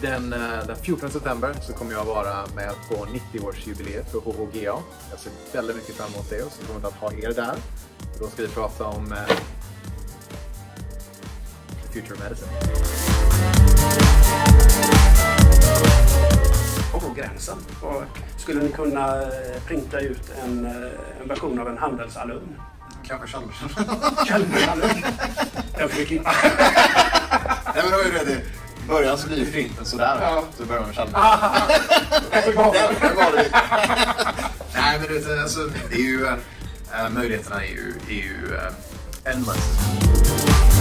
den 14 september så kommer jag vara med på 90-årsjubileet för HHGA. Jag ser väldigt mycket fram emot det och så kommer vi att ha er där. Då ska vi prata om eh, future medicine. Och på gränsen. Och skulle ni kunna eh, printa ut en, eh, en version av en handelsalumn? Kanske Chalmers. Chalmersalumn. Den får vi klippa. Början så blir printen sådär. Ja. Så börjar man Den, den var det. Nej men det, alltså, det är ju... Äh, möjligheterna är ju, är ju äh, endless.